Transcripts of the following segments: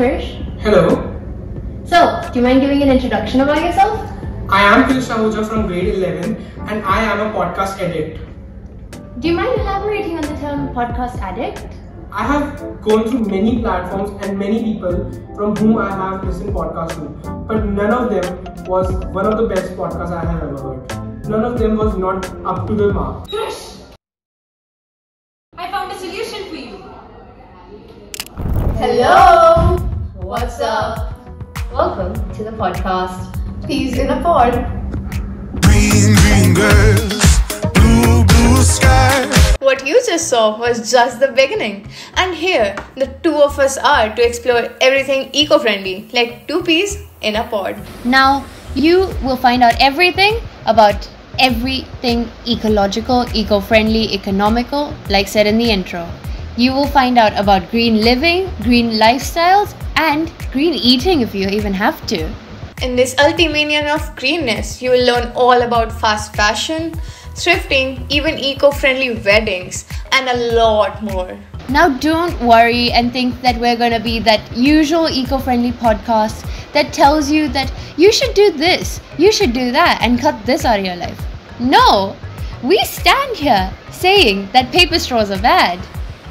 Krish. Hello, So, do you mind giving an introduction about yourself? I am Krish Ahuja from grade 11 and I am a podcast addict. Do you mind elaborating on the term podcast addict? I have gone through many platforms and many people from whom I have listened podcasts to, but none of them was one of the best podcasts I have ever heard. None of them was not up to the mark. I found a solution for you. Hello! What's up? Welcome to the podcast Peas in a Pod. Green, green girls, blue, blue sky. What you just saw was just the beginning. And here, the two of us are to explore everything eco friendly, like two peas in a pod. Now, you will find out everything about everything ecological, eco friendly, economical, like said in the intro. You will find out about green living, green lifestyles, and green eating if you even have to. In this ultimanion of greenness, you will learn all about fast fashion, thrifting, even eco friendly weddings, and a lot more. Now, don't worry and think that we're going to be that usual eco friendly podcast that tells you that you should do this, you should do that, and cut this out of your life. No, we stand here saying that paper straws are bad.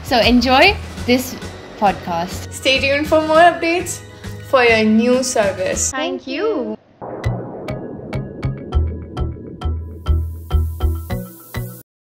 So, enjoy this podcast. Stay tuned for more updates for your new service. Thank you.